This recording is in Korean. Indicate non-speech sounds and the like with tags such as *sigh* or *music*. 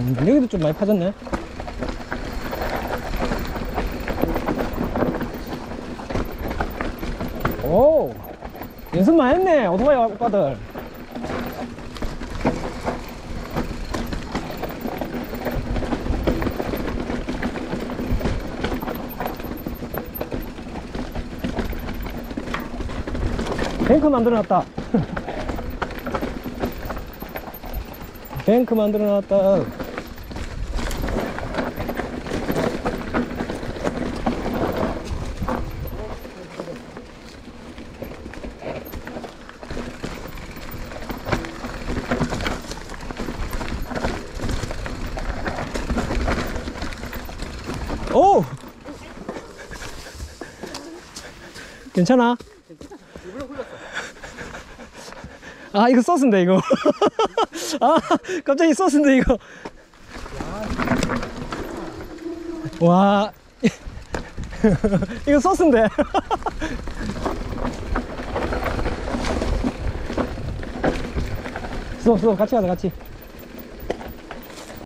음, 여기도 좀 많이 파졌네. 오, 연습 많이 했네, 오토바이 오빠들. 뱅크 만들어놨다. *laughs* 뱅크 만들어놨다. 오! 괜찮아? 아 이거 소스인데 이거. *laughs* 아 갑자기 소스인데 이거. 와. *laughs* 이거 소스인데. 수업 수업 같이 가자 같이